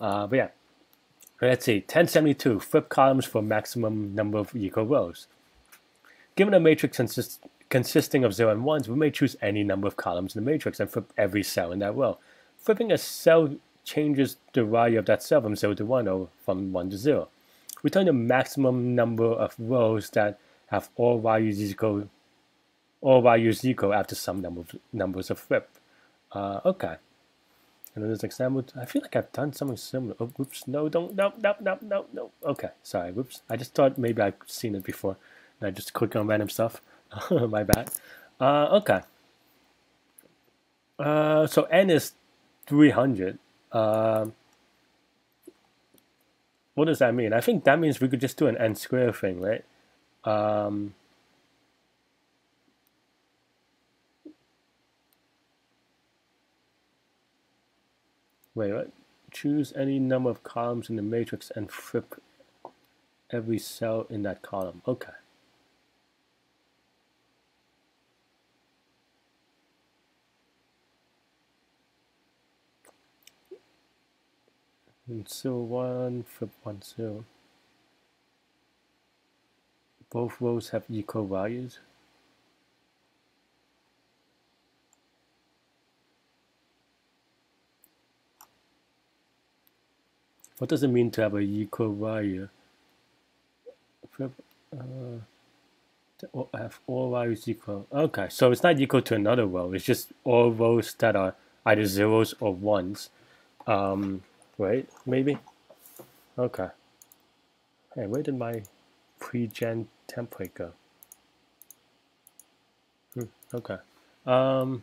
Uh, but yeah, let's see. 1072, flip columns for maximum number of equal rows. Given a matrix consist consisting of 0 and 1s, we may choose any number of columns in the matrix and flip every cell in that row. Flipping a cell changes the value of that cell from 0 to 1 or from 1 to 0. Return the maximum number of rows that have all values equal all values equal after some number of numbers of flip. Uh, okay. And example, I feel like I've done something similar. Oh, no, don't, no, no, no, no, no. Okay, sorry, whoops. I just thought maybe I've seen it before. And I just click on random stuff. My bad. Uh, okay. Uh, so n is 300. Uh, what does that mean? I think that means we could just do an n square thing, right? Um, wait? Choose any number of columns in the matrix and flip every cell in that column. Okay. And so one flip one cell. Both rows have equal values. What does it mean to have a equal value? Uh, have all values equal. Okay, so it's not equal to another row. It's just all rows that are either zeros or ones. Um, right? Maybe. Okay. Hey, where did my pre-gen template go? Hmm, okay. Um,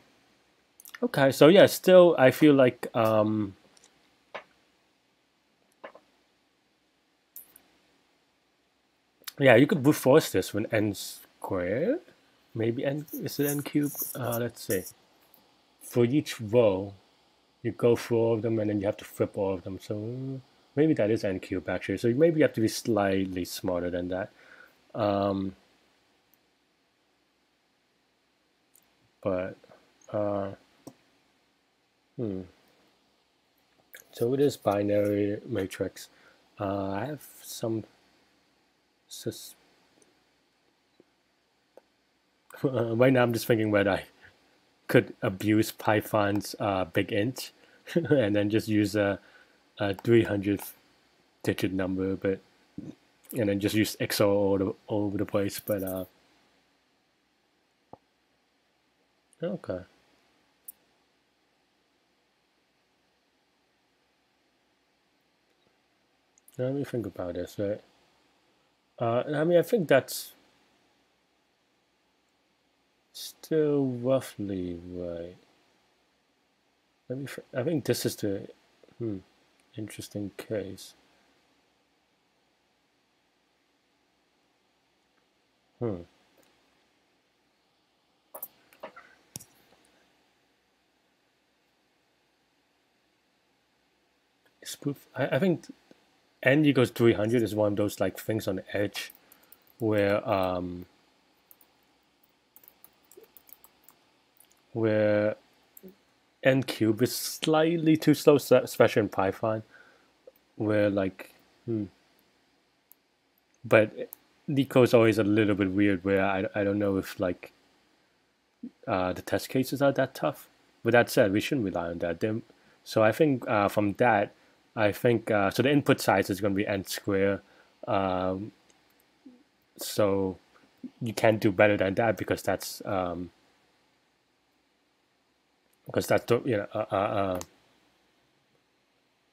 okay, so yeah, still I feel like um, yeah, you could brute force this with n squared. Maybe n is it n cube? Uh, let's see. For each row, you go through all of them and then you have to flip all of them. So maybe that is n cube actually. So maybe you have to be slightly smarter than that. Um, but uh, hmm. So it is binary matrix. Uh, I have some sus right now I'm just thinking whether I could abuse Python's uh, big int and then just use a, a 300 digit number, but and then just use XOR all, all over the place. But uh, okay. Let me think about this, right? Uh, I mean, I think that's still roughly right. Let me. I think this is the hmm, interesting case. Hmm. Spoof. I, I think n equals 300 is one of those like things on the edge where um, where n cube is slightly too slow, especially in Python, where like, hmm. but LeetCode is always a little bit weird where I, I don't know if like uh, the test cases are that tough. With that said, we shouldn't rely on that. Then, so I think uh, from that, I think uh, so. The input size is going to be n square. Um, so you can't do better than that because that's um, because that's the you know uh, uh, uh,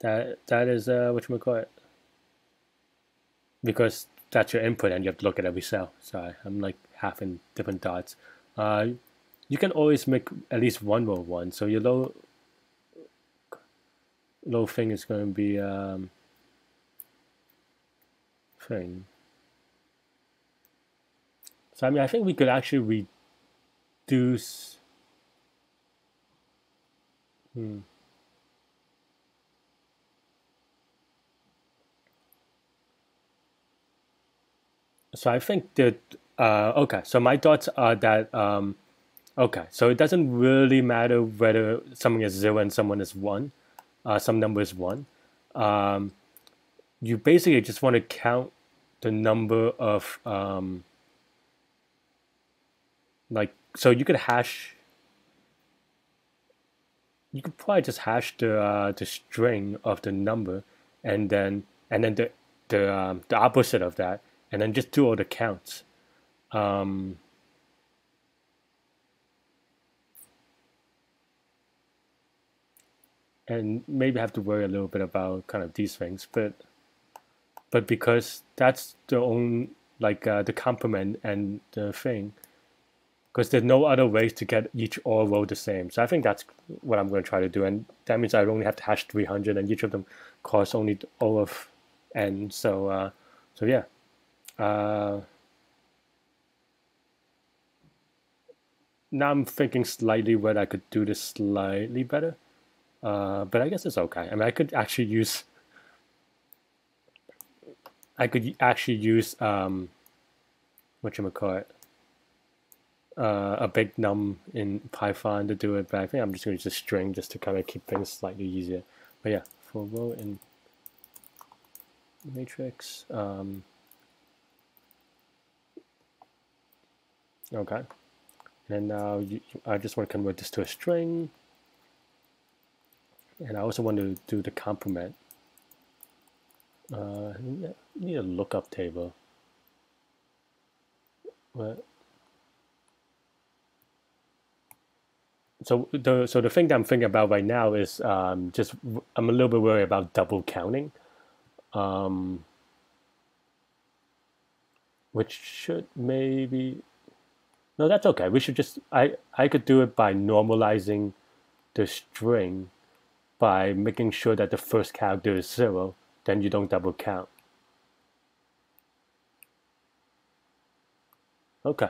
that that is uh, what you call it because that's your input and you have to look at every cell. So I'm like half in different dots. Uh, you can always make at least one more one. So your low low thing is going to be um, thing. So I mean, I think we could actually reduce. Hmm. So I think that uh, okay. So my thoughts are that um, okay. So it doesn't really matter whether someone is zero and someone is one uh, some number is 1. um, you basically just want to count the number of um, like so you could hash you could probably just hash the uh, the string of the number and then and then the the um, the opposite of that and then just do all the counts um, and maybe have to worry a little bit about kind of these things but but because that's the own like uh, the complement and the thing because there's no other ways to get each all row the same. So i think that's what i'm going to try to do and that means i only have to hash 300 and each of them costs only O of n. So uh, so yeah. Uh, now i'm thinking slightly whether i could do this slightly better uh, but i guess it's okay. I mean i could actually use I could actually use um, call it, uh, a big num in Python to do it, but I think I'm just going to use a string just to kind of keep things slightly easier. But yeah, for row in matrix, um, okay, and now you, I just want to convert this to a string, and I also want to do the complement. Uh, need a lookup table. What? So the so the thing that I'm thinking about right now is um, just I'm a little bit worried about double counting, um, which should maybe no that's okay. We should just I I could do it by normalizing the string by making sure that the first character is zero then you don't double count. Okay.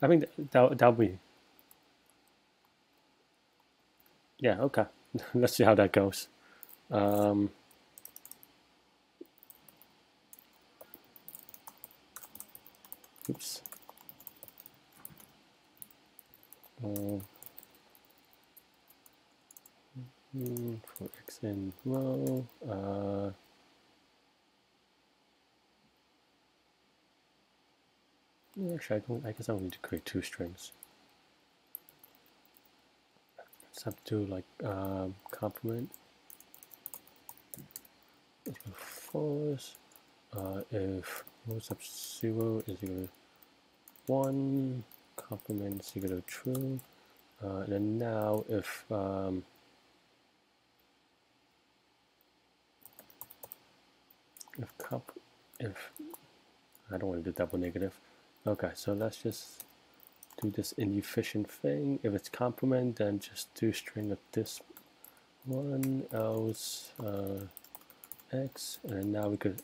I think that, that'll be... Yeah, okay. Let's see how that goes. Um, oops. Uh, for x in row. Uh, actually, I don't. I guess I don't need to create two strings. Let's have to like um, complement. False. Uh, if row sub zero is equal to one, complement is equal to true. Uh, and then now if um, if cup if I don't want to do double negative. Okay so let's just do this inefficient thing. If it's complement then just do string of this one else uh, x and now we could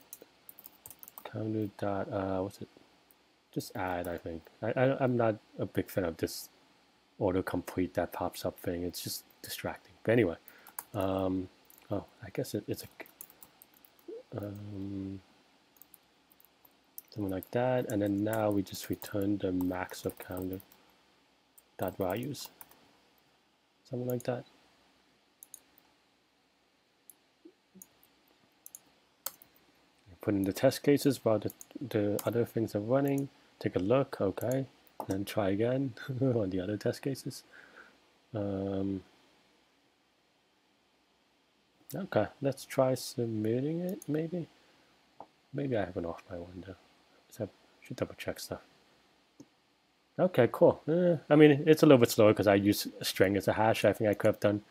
counter dot uh, what's it? Just add I think. I, I, I'm not a big fan of this autocomplete that pops up thing. It's just distracting. But anyway um, oh I guess it, it's a um, something like that. And then now we just return the max of counter dot values something like that. Put in the test cases while the, the other things are running. Take a look okay. Then try again on the other test cases. Um, Okay, let's try submitting it, maybe? Maybe I have an off by window. So I should double check stuff. Okay, cool. Eh, I mean, it's a little bit slower because I use a string as a hash. I think I could have done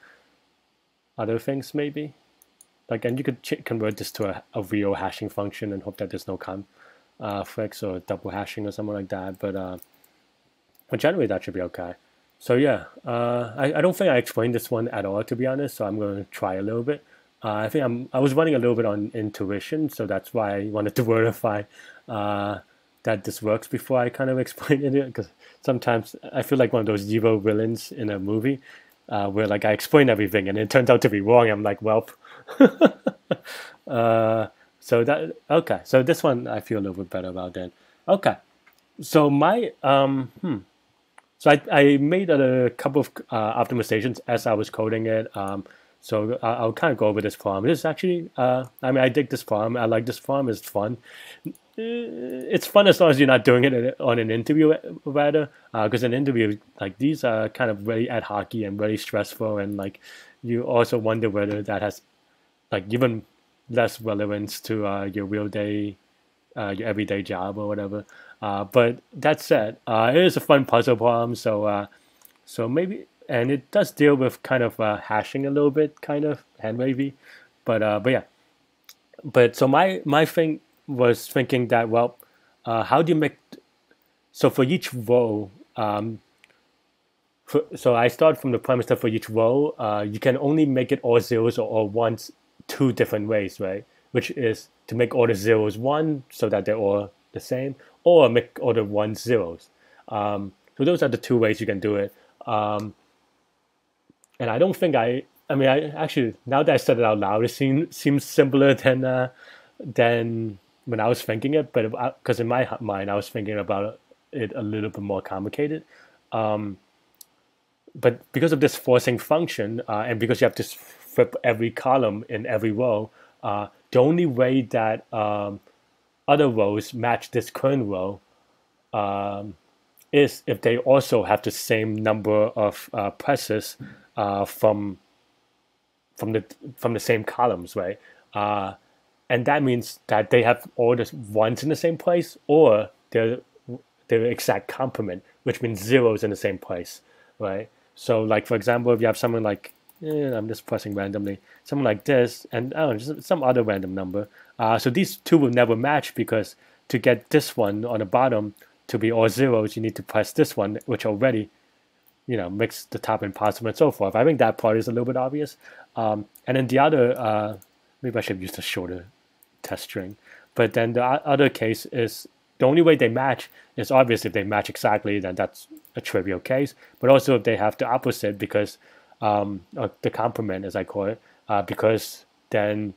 other things, maybe. Like, and you could convert this to a, a real hashing function and hope that there's no conflicts uh, or double hashing or something like that. But, uh, but generally, that should be okay. So yeah, uh, I, I don't think I explained this one at all, to be honest. So I'm going to try a little bit. Uh, I think I'm I was running a little bit on intuition, so that's why I wanted to verify uh, that this works before I kind of explain it. Because sometimes I feel like one of those evil villains in a movie uh, where like I explain everything and it turns out to be wrong. I'm like, well, uh, so that okay. So this one I feel a little bit better about then. Okay, so my um hmm. So I, I made a couple of uh, optimizations as I was coding it. Um, So I, I'll kind of go over this problem. This is actually, uh, I mean, I dig this problem. I like this problem. It's fun. Uh, it's fun as long as you're not doing it on an interview, rather, because uh, an interview like these are kind of very ad hoc and very stressful, and like you also wonder whether that has like even less relevance to uh, your real day, uh, your everyday job or whatever. Uh, but that said, uh, it is a fun puzzle problem. So, uh, so maybe, and it does deal with kind of uh, hashing a little bit, kind of hand wavy. But uh, but yeah, but so my my thing was thinking that well, uh, how do you make so for each row? Um, for, so I start from the premise that for each row, uh, you can only make it all zeros or all ones two different ways, right? Which is to make all the zeros one so that they're all the same, or make all the ones zeros. Um, so those are the two ways you can do it. Um, and I don't think I, I mean, I actually now that I said it out loud, it seems seems simpler than uh, than when I was thinking it. But because in my mind, I was thinking about it a little bit more complicated. Um, but because of this forcing function, uh, and because you have to flip every column in every row, uh, the only way that um, other rows match this current row um, is if they also have the same number of uh, presses uh, from from the from the same columns, right? Uh, and that means that they have all the ones in the same place, or they're their exact complement, which means zeros in the same place, right? So, like for example, if you have someone like eh, I'm just pressing randomly, someone like this, and oh, just some other random number, uh, so these two will never match because to get this one on the bottom to be all zeros, you need to press this one, which already, you know, makes the top and impossible and so forth. I think that part is a little bit obvious. Um, and then the other, uh, maybe I should use the shorter test string. But then the other case is the only way they match is obvious if they match exactly, then that's a trivial case. But also if they have the opposite because um, the complement, as I call it, uh, because then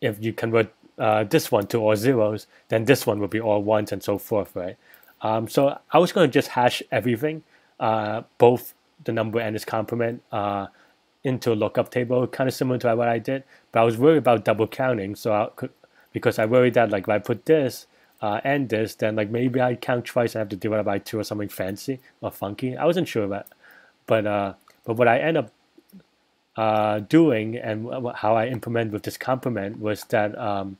if you convert uh, this one to all zeros, then this one will be all ones and so forth, right? Um, so I was going to just hash everything, uh, both the number and its complement, uh, into a lookup table, kind of similar to what I did. But I was worried about double counting, so I could, because I worried that like if I put this uh, and this, then like maybe I count twice and have to divide by two or something fancy or funky. I wasn't sure about, but uh, but what I end up uh, doing and how I implement with this complement was that um,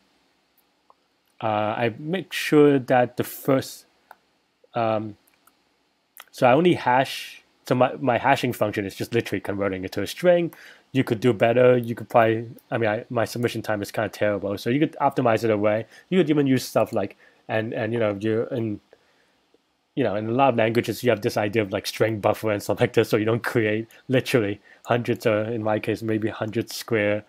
uh, I make sure that the first, um, so I only hash, so my, my hashing function is just literally converting it to a string. You could do better. You could probably, I mean, I, my submission time is kind of terrible. So you could optimize it away. You could even use stuff like, and, and you know, you're in, you know, in a lot of languages, you have this idea of like string buffer and stuff like this, so you don't create literally hundreds, or in my case, maybe hundreds square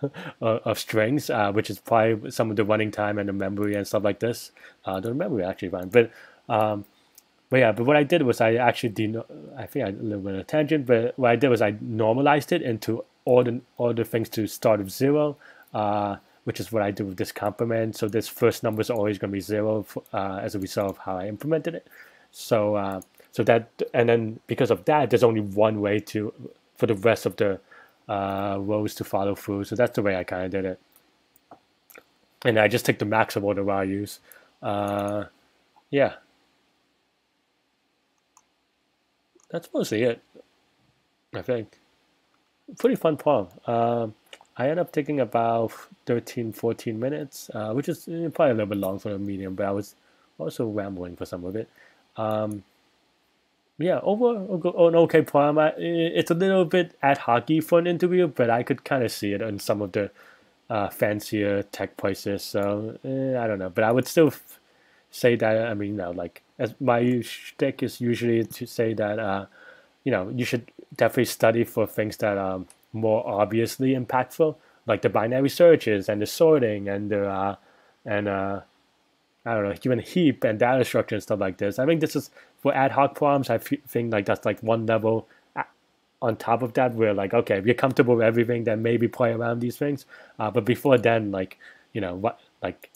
of strings, uh, which is probably some of the running time and the memory and stuff like this. Uh, the memory actually fine, but um, but yeah, but what I did was I actually did. I think I a little bit of a tangent, but what I did was I normalized it into all the all the things to start with zero, uh, which is what I do with this complement. So this first number is always going to be zero for, uh, as a result of how I implemented it. So uh, so that and then because of that, there's only one way to for the rest of the uh, rows to follow through. So that's the way I kind of did it. And I just take the max of all the values. Uh, yeah. That's mostly it, I think. Pretty fun problem. Uh, I end up taking about 13, 14 minutes, uh, which is eh, probably a little bit long for a medium, but I was also rambling for some of it. Um, yeah, over an okay problem. It's a little bit ad hoc for an interview, but I could kind of see it in some of the uh, fancier tech places. So eh, I don't know, but I would still say that. I mean, you know, like as my shtick is usually to say that, uh, you know, you should definitely study for things that are more obviously impactful, like the binary searches and the sorting and the uh, and uh, I don't know, even heap and data structure and stuff like this. I think this is for ad hoc problems. I think like that's like one level on top of that we're like okay, if you're comfortable with everything, then maybe play around these things. Uh, but before then, like you know what, like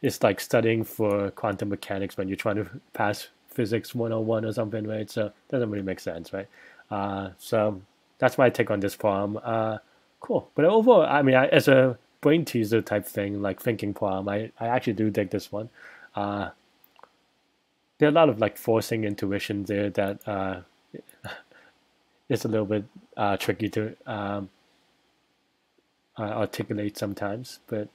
it's like studying for quantum mechanics when you're trying to pass physics 101 or something, right? So it doesn't really make sense, right? Uh, so that's my take on this problem. Uh, cool. But overall, I mean, I, as a brain teaser type thing, like thinking problem, I, I actually do dig this one. Uh, there are a lot of like forcing intuition there that uh, a little bit uh, tricky to um, uh, articulate sometimes, but